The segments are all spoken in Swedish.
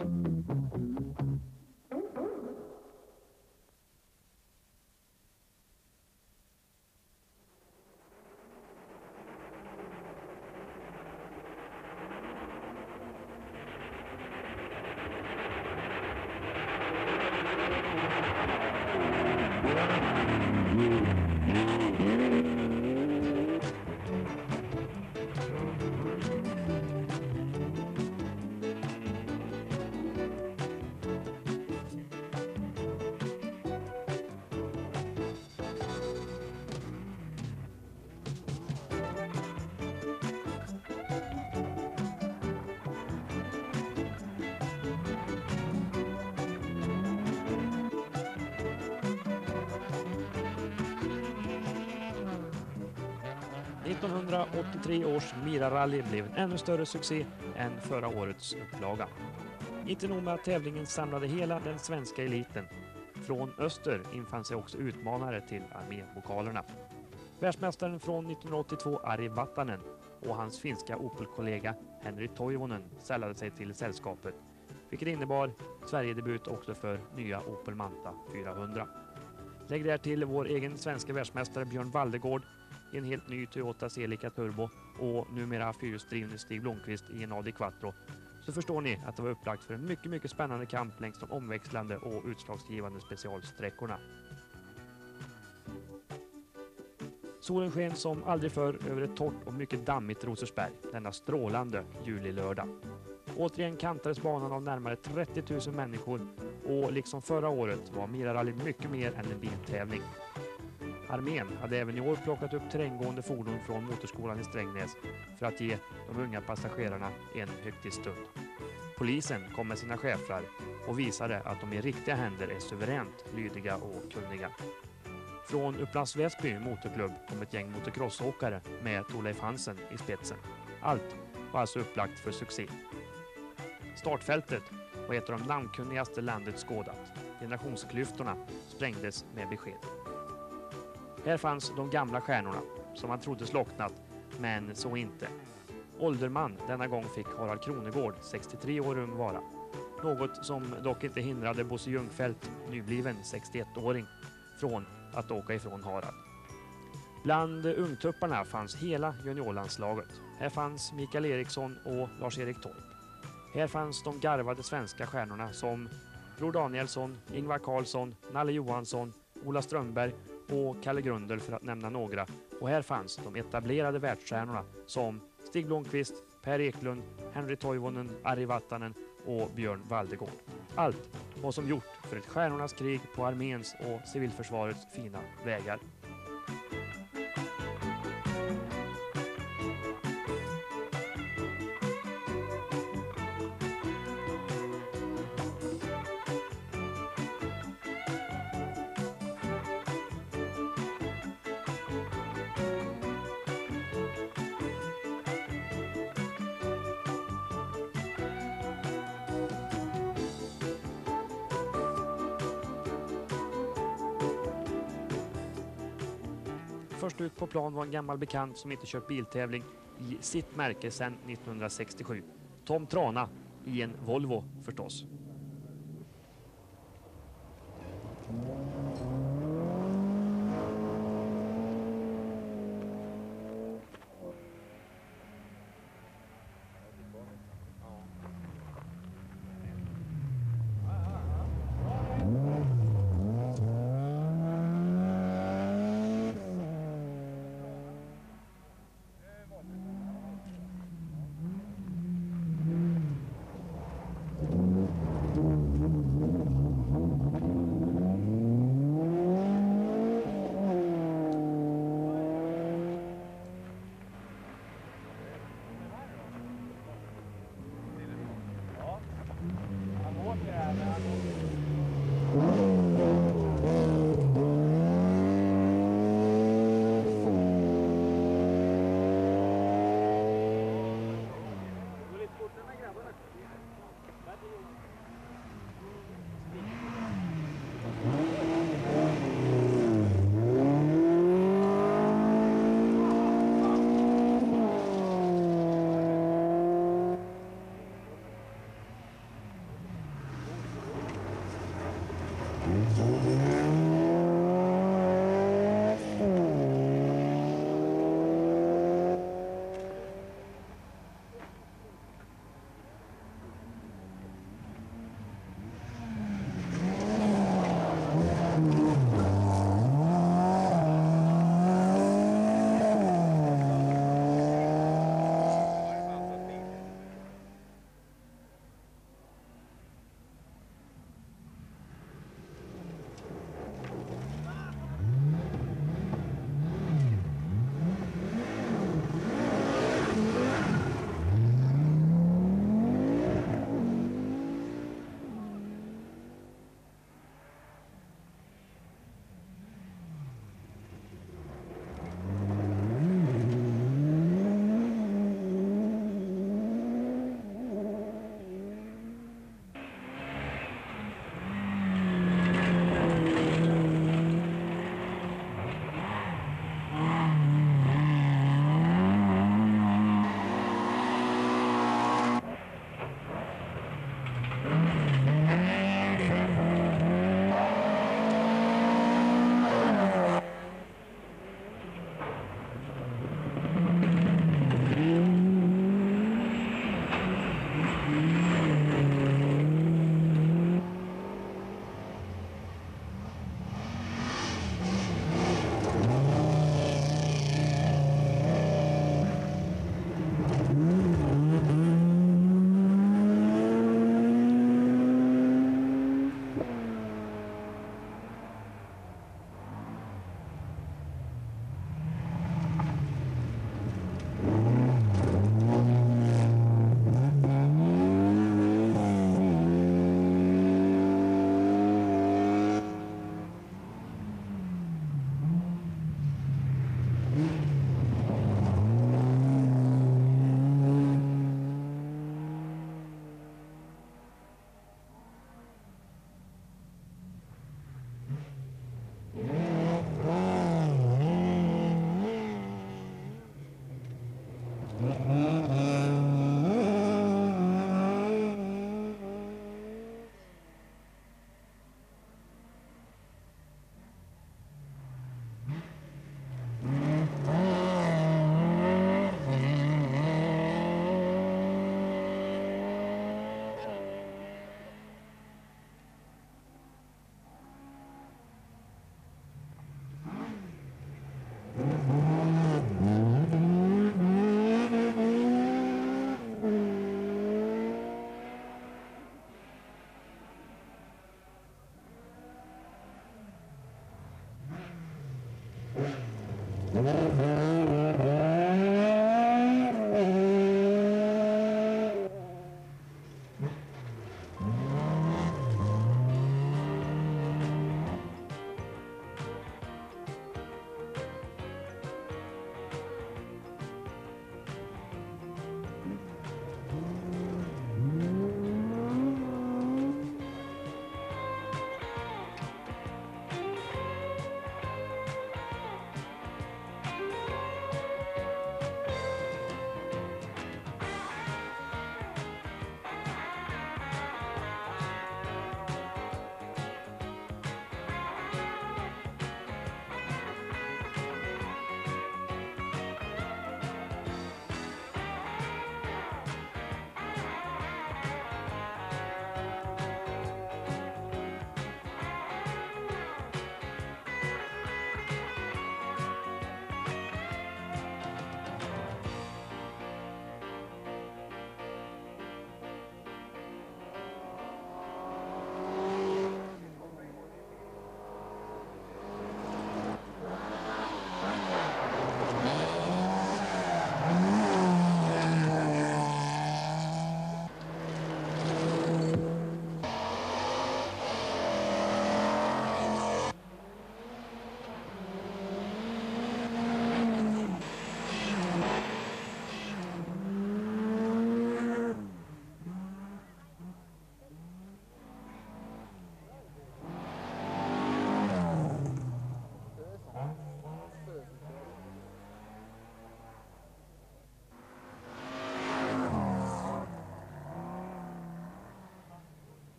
Mm-hmm. 1983 års Mira-rally blev en ännu större succé än förra årets upplaga. Inte nog med att tävlingen samlade hela den svenska eliten. Från öster infann sig också utmanare till armévokalerna. Världsmästaren från 1982 Ari Vatanen och hans finska Opel-kollega Henry Toivonen sällade sig till sällskapet, vilket innebar Sverigedebut också för nya Opel Manta 400. Lägg där till vår egen svenska världsmästare Björn Valdegård i en helt ny Toyota Celica Turbo och numera fyrhjulsdrivne Stig Blomqvist i en Audi Quattro så förstår ni att det var upplagt för en mycket, mycket spännande kamp längs de omväxlande och utslagsgivande specialsträckorna. Solen sken som aldrig förr över ett torrt och mycket dammigt Rosersberg denna strålande julilördag. Återigen kantades banan av närmare 30 000 människor och liksom förra året var Mirarallyt mycket mer än en biltävling. Armén hade även i år plockat upp terränggående fordon från motorskolan i Strängnäs för att ge de unga passagerarna en högtidsstund. Polisen kom med sina schäfrar och visade att de i riktiga händer är suveränt lydiga och kunniga. Från Upplands Väsby motorklubb kom ett gäng motocrossåkare med Torleif Hansen i spetsen. Allt var alltså upplagt för succé. Startfältet var ett av de namnkunnigaste landet skådat. Generationsklyftorna sprängdes med besked. Här fanns de gamla stjärnorna, som man trodde slocknat, men så inte. Ålderman denna gång fick Harald Kronegård, 63 år ung vara. Något som dock inte hindrade Bosse Ljungfelt, nybliven 61-åring, från att åka ifrån Harald. Bland ungtupparna fanns hela juniorlandslaget. Här fanns Mikael Eriksson och Lars-Erik Torp. Här fanns de garvade svenska stjärnorna som Bror Danielsson, Ingvar Karlsson, Nalle Johansson, Ola Strömberg och Kalle Grundel för att nämna några. Och här fanns de etablerade världsstjärnorna som Stig Blomqvist, Per Eklund, Henry Toivonen, Ari Vatanen och Björn Valdegård. Allt vad som gjort för ett stjärnornas krig på arméns och civilförsvarets fina vägar. Plan var en gammal bekant som inte kört biltävling i sitt märke sedan 1967. Tom Trana i en Volvo förstås.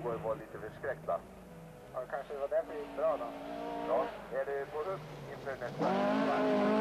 Stod och var lite förskräckta. Ja, kanske det var därför det gick bra då. Ja, är det på upp inför nästa?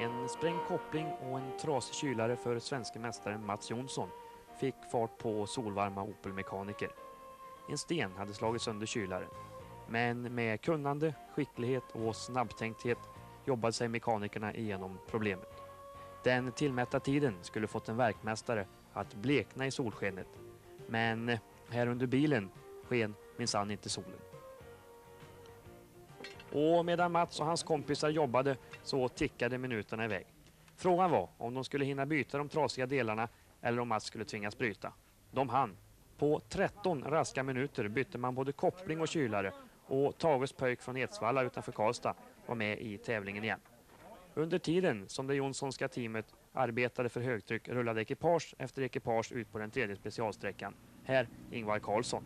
En sprängd koppling och en trasig kylare för svenska mästaren Mats Jonsson fick fart på solvarma Opel-mekaniker. En sten hade slagit sönder kylaren. Men med kunnande, skicklighet och snabbtänkthet jobbade sig mekanikerna igenom problemet. Den tillmätta tiden skulle fått en verkmästare att blekna i solskenet. Men här under bilen sken minsann inte solen. Och medan Mats och hans kompisar jobbade så tickade minuterna iväg. Frågan var om de skulle hinna byta de trasiga delarna eller om Mats skulle tvingas bryta. De hann. På 13 raska minuter bytte man både koppling och kylare och Tages pöjk från Edsvalla utanför Karlstad var med i tävlingen igen. Under tiden som det Jonssonska teamet arbetade för högtryck rullade ekipage efter ekipage ut på den tredje specialsträckan. Här Ingvar Karlsson.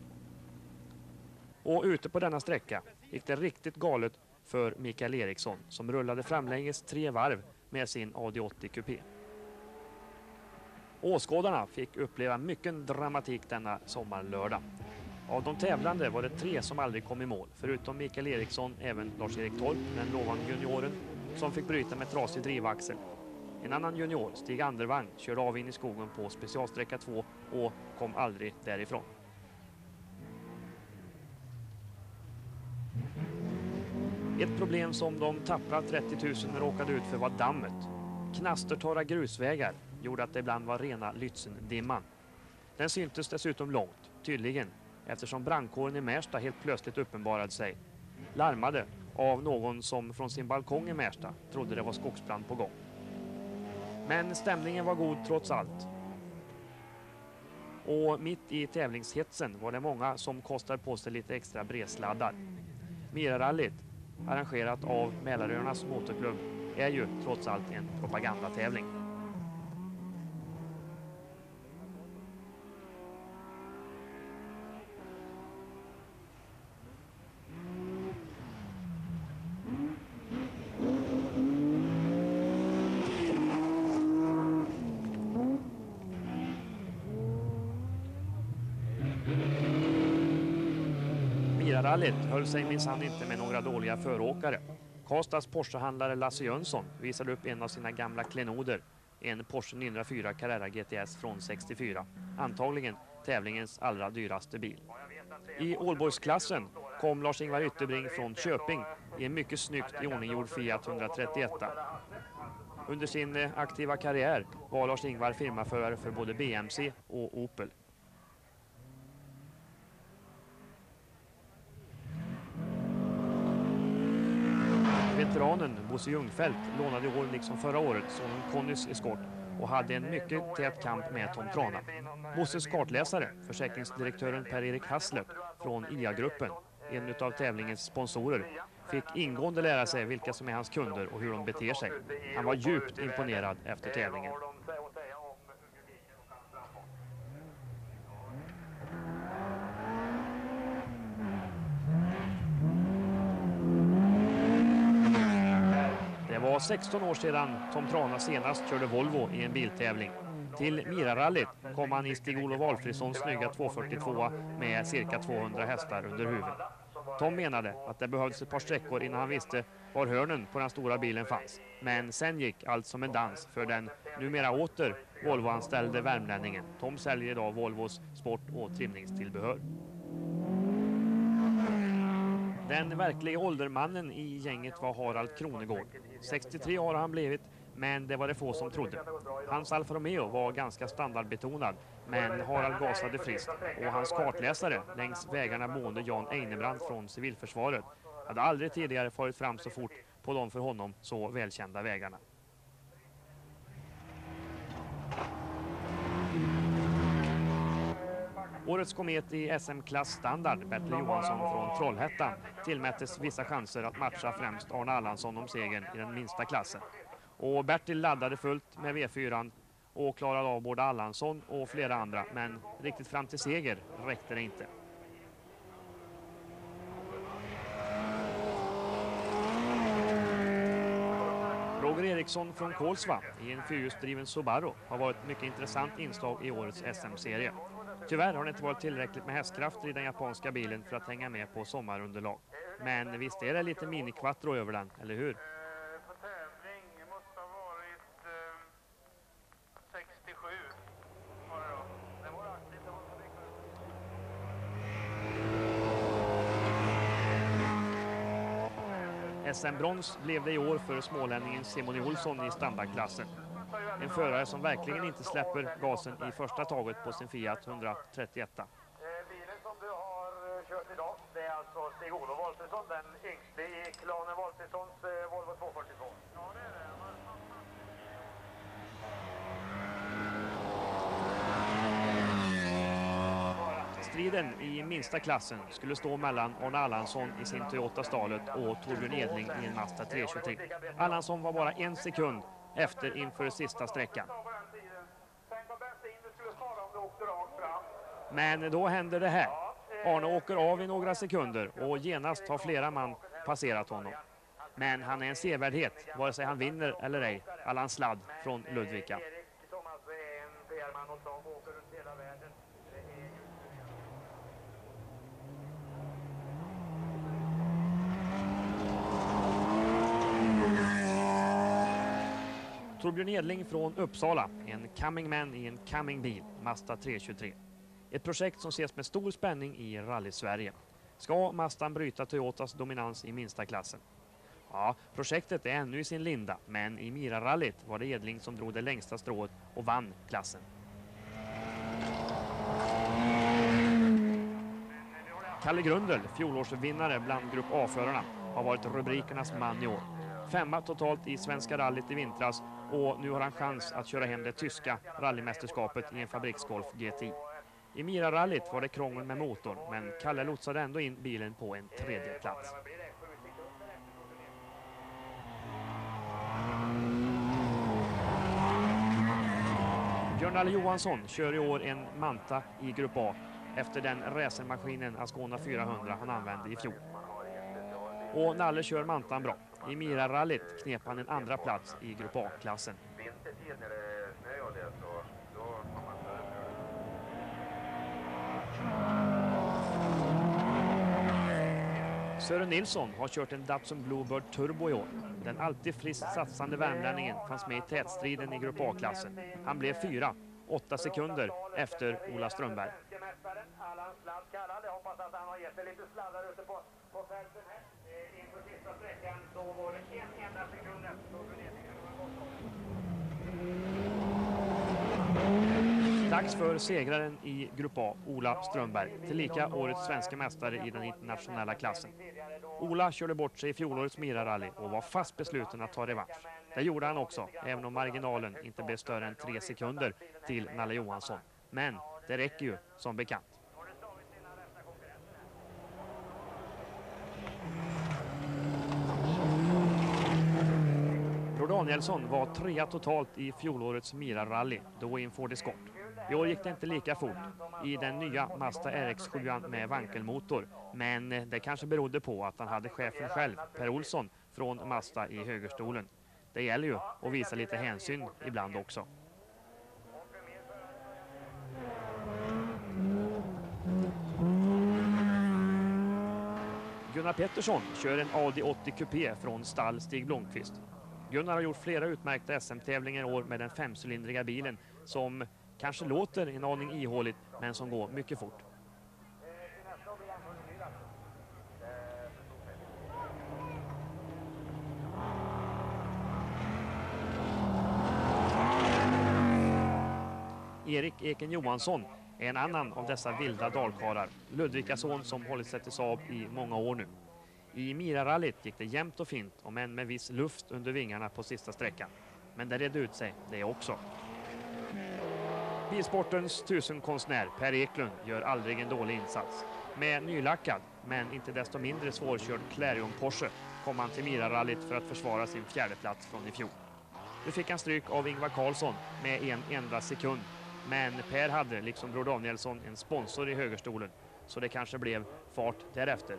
Och ute på denna sträcka gick det riktigt galet för Mikael Eriksson som rullade framlänges tre varv med sin AD80 Coupé. Åskådarna fick uppleva mycket dramatik denna sommarlördag. Av de tävlande var det tre som aldrig kom i mål, förutom Mikael Eriksson även Lars-Erik Torp, den lovande junioren, som fick bryta med trasig drivaxel. En annan junior, Stig Andervang, körde av in i skogen på specialsträcka 2 och kom aldrig därifrån. Ett problem som de tappra 30 000 råkade ut för var dammet. Knastertorra grusvägar gjorde att det ibland var rena Lützendimman. Den syntes dessutom långt, tydligen, eftersom brandkåren i Märsta helt plötsligt uppenbarade sig. Larmade av någon som från sin balkong i Märsta trodde det var skogsbrand på gång. Men stämningen var god trots allt. Och mitt i tävlingshetsen var det många som kostade på sig lite extra bredsladdar. Mirarallyt, arrangerat av Mälaröarnas motorklubb, är ju trots allt en propagandatävling. Rallyt höll sig minsann inte med några dåliga föråkare. Karlstads Porschehandlare Lasse Jönsson visade upp en av sina gamla klenoder, en Porsche 904 Carrera GTS från 64, antagligen tävlingens allra dyraste bil. I Ålborgsklassen kom Lars-Ingvar Ytterbring från Köping i en mycket snyggt iordninggjord Fiat 131. Under sin eh, aktiva karriär var Lars-Ingvar firmaförare för både BMC och Opel. Sonen, Bosse Ljungfelt lånade i år liksom förra året sonen Connys eskort och hade en mycket tät kamp med Tom Trana. Bosses kartläsare, försäkringsdirektören Per-Erik Hassler från IA-gruppen, en av tävlingens sponsorer, fick ingående lära sig vilka som är hans kunder och hur de beter sig. Han var djupt imponerad efter tävlingen. Det var 16 år sedan Tom Trana senast körde Volvo i en biltävling. Till Mirarallyt kom han i Stig-Olof Alfredssons snygga 242 med cirka 200 hästar under huvudet. Tom menade att det behövdes ett par sträckor innan han visste var hörnen på den stora bilen fanns. Men sen gick allt som en dans för den numera åter Volvo-anställde värmlänningen. Tom säljer idag Volvos sport- och trimningstillbehör. Den verkliga åldermannen i gänget var Harald Kronegård. 63 har han blivit, men det var det få som trodde. Hans Alfa Romeo var ganska standardbetonad, men Harald gasade friskt och hans kartläsare längs vägarna mående Jan Einebrand från civilförsvaret hade aldrig tidigare farit fram så fort på de för honom så välkända vägarna. Årets komet i SM-klass standard, Bertil Johansson från Trollhättan, tillmättes vissa chanser att matcha främst Arne Allansson om segern i den minsta klassen. Och Bertil laddade fullt med V4 och klarade av både Allansson och flera andra, men riktigt fram till seger räckte det inte. Roger Eriksson från Kolsva i en fyrhjulsdriven Subaru har varit ett mycket intressant inslag i årets SM-serie. Tyvärr har det inte varit tillräckligt med hästkrafter i den japanska bilen för att hänga med på sommarunderlag. Men visst är det lite mini-quattro över den, eller hur? SM-brons blev det i år för smålänningen Simon Olsson i standardklassen. En förare som verkligen inte släpper gasen i första taget på sin Fiat 131. Eh, Bilen som du har eh, kört idag, det är alltså Stig-Olof Wolfensson, den yngste i klanen Wolfenssons eh, Volvo 242. Ja, det är det. Striden i minsta klassen skulle stå mellan Arne Allansson i sin Toyota Starlet och Torbjörn Edling i en Mazda 323. Allansson var bara en sekund efter inför sista sträckan. Men då händer det här. Arne åker av i några sekunder och genast har flera man passerat honom. Men han är en sevärdhet, vare sig han vinner eller ej, Allan Sladd från Ludvika. Erik som alltså är en PR-man och som åker runt hela världen. Det är ju Torbjörn Edling från Uppsala, en coming man i en coming bil, Mazda 323. Ett projekt som ses med stor spänning i rally-Sverige. Ska Mazdan bryta Toyotas dominans i minsta klassen? Ja, projektet är ännu i sin linda, men i Mira-rallyt var det Edling som drog det längsta strået och vann klassen. Kalle Grundel, fjolårsvinnare bland Grupp A-förarna, har varit rubrikernas man i år. Femma totalt i Svenska rallyt i vintras och nu har han chans att köra hem det tyska rallymästerskapet i en fabriksgolf GTI. I Mira-rallyt var det krångel med motorn, men Kalle lotsade ändå in bilen på en tredje plats. Björn Alle Johansson kör i år en Manta i Grupp A efter den racermaskinen Ascona 400 han använde i fjol. Och Nalle kör Mantan bra. I Mira-rallyt knep han en andra plats i Grupp A-klassen. Vintertid när det snö och det så då har man Sören Nilsson har kört en Datsun Bluebird Turbo i år. Den alltid friskt satsande värmlänningen fanns med i tätstriden i Grupp A-klassen. Han blev fyra, åtta sekunder efter Ola Strömberg. Inför sista sträckan var det en enda sekund efter Dags för segraren i Grupp A, Ola Strömberg, tillika årets svenska mästare i den internationella klassen. Ola körde bort sig i fjolårets Mira-rally och var fast besluten att ta revansch. Det gjorde han också, även om marginalen inte blev större än tre sekunder till Nalle Johansson. Men det räcker ju som bekant. Danielsson var trea totalt i fjolårets Mira-rally, då i en Ford Escort. I år gick det inte lika fort i den nya Mazda RX7 med vankelmotor. Men det kanske berodde på att han hade chefen själv, Per Olsson, från Mazda i högerstolen. Det gäller ju att visa lite hänsyn ibland också. Gunnar Pettersson kör en Audi 80 Coupé från stall Stig Blomqvist. Gunnar har gjort flera utmärkta SM-tävlingar i år med den femcylindriga bilen som kanske låter en aning ihåligt men som går mycket fort. Erik Eken Johansson är en annan av dessa vilda dalkarlar. Ludvikason som hållit sig till Saab i många år nu. I Mira-rallyt gick det jämnt och fint, om än med viss luft under vingarna på sista sträckan. Men det redde ut sig, det också. Bilsportens tusenkonstnär Per Eklund gör aldrig en dålig insats. Med nylackad, men inte desto mindre svårkörd Clarion Porsche kom han till Mira-rallyt för att försvara sin fjärdeplats från i fjol. Nu fick han stryk av Ingvar Karlsson med en enda sekund. Men Per hade, liksom Bror Danielsson, en sponsor i högerstolen. Så det kanske blev fart därefter.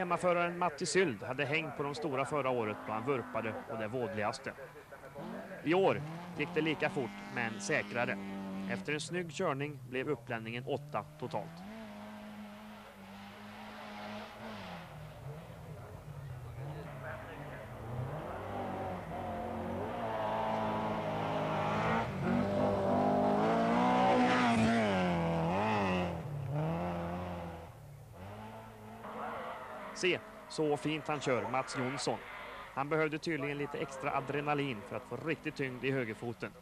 Hemmaföraren Matti Syld hade häng på de stora förra året då han vurpade och det vådligaste. I år gick det lika fort, men säkrare. Efter en snygg körning blev upplänningen åtta totalt. Så fint han kör, Mats Jonsson. Han behövde tydligen lite extra adrenalin för att få riktig tyngd i högerfoten.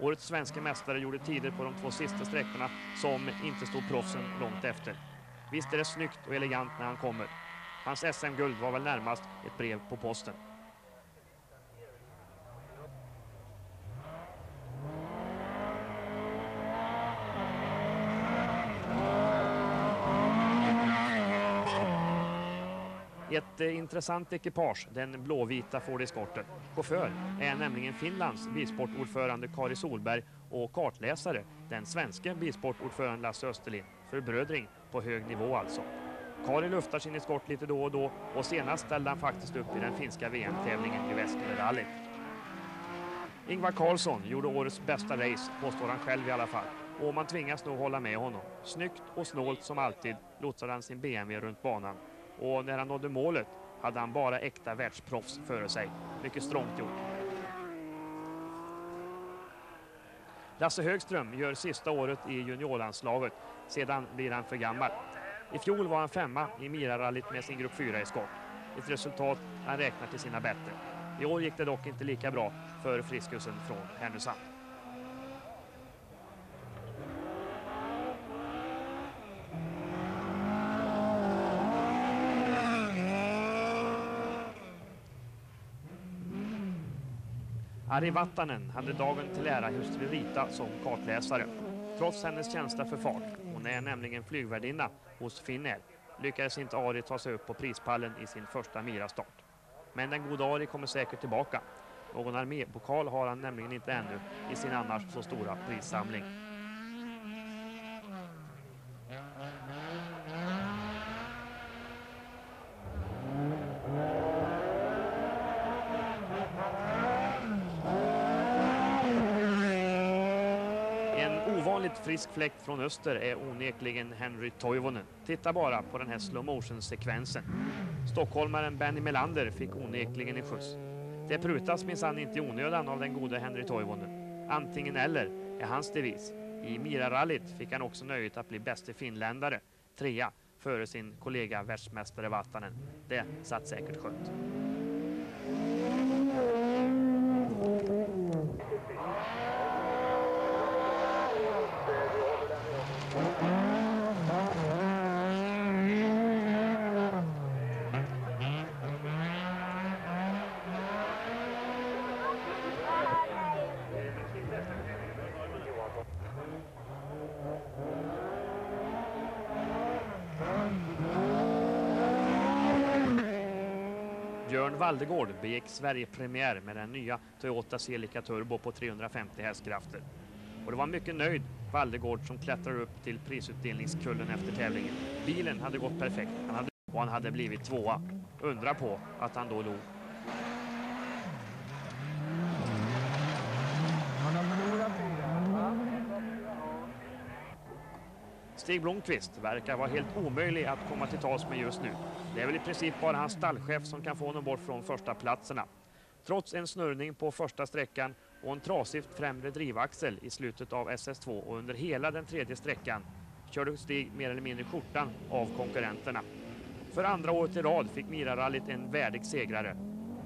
Årets svenska mästare gjorde tider på de två sista sträckorna som inte stod proffsen långt efter. Visst är det snyggt och elegant när han kommer. Hans SM-guld var väl närmast ett brev på posten. Ett intressant ekipage, den blåvita Ford Escorten. Chaufför är nämligen Finlands bilsportordförande Kari Solberg och kartläsare, den svenska bilsportordföranden Lasse Österlind. Förbrödring på hög nivå alltså. Kari luftar sin eskort lite då och då och senast ställde han faktiskt upp i den finska VM-tävlingen i Västerrallyt. Ingvar Karlsson gjorde årets bästa race, påstår han själv i alla fall. Och man tvingas nog hålla med honom. Snyggt och snålt som alltid lotsade han sin BMW runt banan och när han nådde målet hade han bara äkta världsproffs före sig. Mycket strångt gjort. Lasse Högström gör sista året i juniorlandslaget. Sedan blir han för gammal. I fjol var han femma i Mirarallyt med sin grupp 4 i skott. Ett resultat han räknar till sina bättre. I år gick det dock inte lika bra för friskusen från Härnösand. Ari Vattanen hade dagen till ära hustru Rita som kartläsare. Trots hennes känsla för fart, hon är nämligen flygvärdinna hos Finnair, lyckades inte Ari ta sig upp på prispallen i sin första Mira-start. Men den goda Ari kommer säkert tillbaka. Någon armépokal har han nämligen inte ännu i sin annars så stora prissamling. Frisk fläkt från öster är onekligen Henry Toivonen. Titta bara på den här slow motion sekvensen. Stockholmaren Benny Melander fick onekligen en skjuts. Det prutas minsann inte i onödan av den gode Henry Toivonen. Antingen eller är hans devis. I Mira-rallyt fick han också nöjet att bli bäste finländare, trea, före sin kollega världsmästare Vattanen. Det satt säkert skönt. Björn Valdegård begick Sverige-premiär med den nya Toyota Celica Turbo på 350 hästkrafter. Och det var mycket nöjd Valdegård som klättrar upp till prisutdelningskullen efter tävlingen. Bilen hade gått perfekt han hade, och han hade blivit tvåa. Undra på att han då log. Stig Blomqvist verkar vara helt omöjlig att komma till tals med just nu. Det är väl i princip bara hans stallchef som kan få honom bort från första platserna. Trots en snurrning på första sträckan och en trasig främre drivaxel i slutet av SS2 och under hela den tredje sträckan körde Stig mer eller mindre skjortan av konkurrenterna. För andra året i rad fick Mira-rallyt en värdig segrare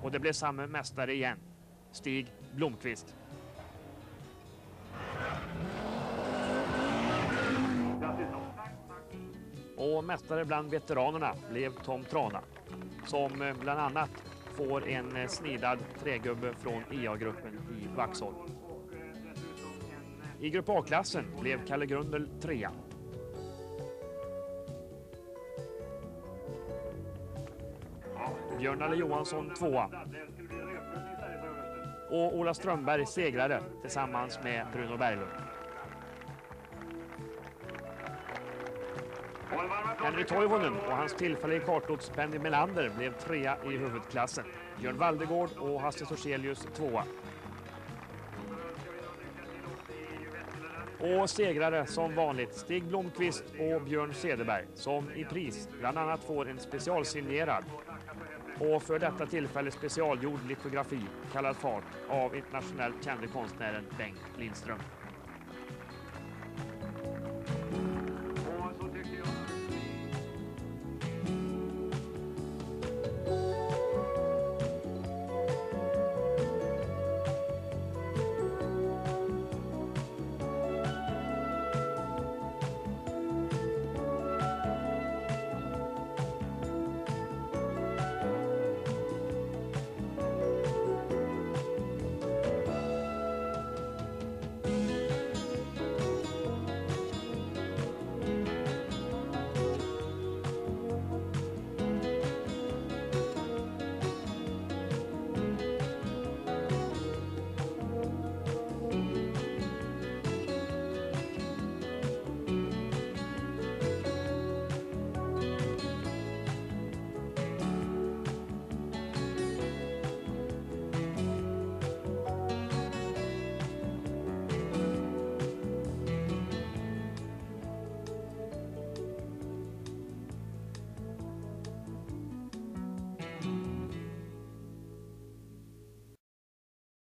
och det blev samma mästare igen, Stig Blomqvist. Och mästare bland veteranerna blev Tom Trana som eh, bland annat får en eh, snidad trägubbe från e IA-gruppen i Vaxholm. I grupp A-klassen blev Kalle Grundel trea. Björn Alle Johansson tvåa. Och Ola Strömberg segrade tillsammans med Bruno Berglund. Henry Toivonen och hans tillfällige kartlots Benny Melander blev trea i huvudklassen. Björn Valdegård och Hasse Torselius tvåa. Och segrare som vanligt Stig Blomqvist och Björn Sederberg som i pris bland annat får en specialsignerad och för detta tillfälle specialgjord litografi kallad Fart av internationellt kände konstnären Bengt Lindström.